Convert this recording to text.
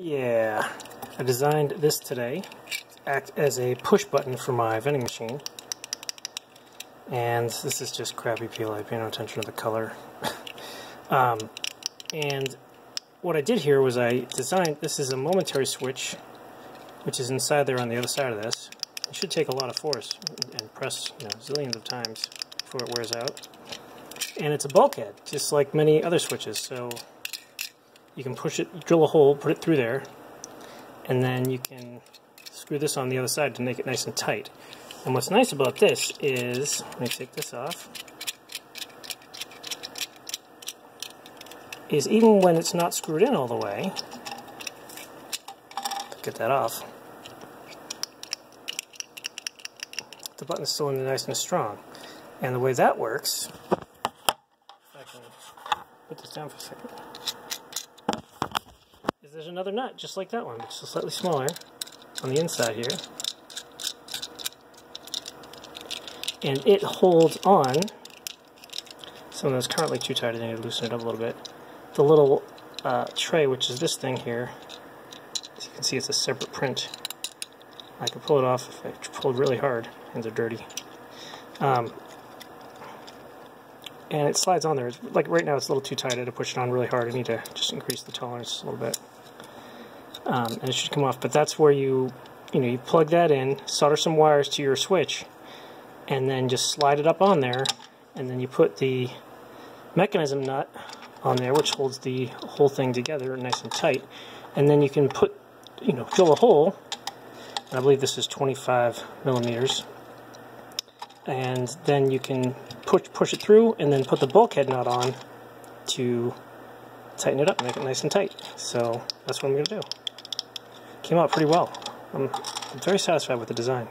Yeah, I designed this today to act as a push button for my vending machine. And this is just crappy PLA, pay no attention to the color. um, and what I did here was I designed, this is a momentary switch, which is inside there on the other side of this. It should take a lot of force and press you know, zillions of times before it wears out. And it's a bulkhead, just like many other switches. So you can push it, drill a hole, put it through there, and then you can screw this on the other side to make it nice and tight. And what's nice about this is, let me take this off, is even when it's not screwed in all the way, get that off, the button is still in there nice and strong. And the way that works, if I can put this down for a second there's another nut just like that one, just slightly smaller on the inside here. And it holds on, some of those currently too tight, I need to loosen it up a little bit, the little uh, tray, which is this thing here. As you can see, it's a separate print. I can pull it off if I pull really hard. Hands are dirty. Um, and it slides on there. Like right now, it's a little too tight. I had to push it on really hard. I need to just increase the tolerance a little bit um, and it should come off. But that's where you, you know, you plug that in, solder some wires to your switch, and then just slide it up on there, and then you put the mechanism nut on there, which holds the whole thing together nice and tight, and then you can put, you know, drill a hole. I believe this is 25 millimeters, and then you can push push it through, and then put the bulkhead nut on to tighten it up, make it nice and tight. So that's what I'm going to do came out pretty well. I'm, I'm very satisfied with the design.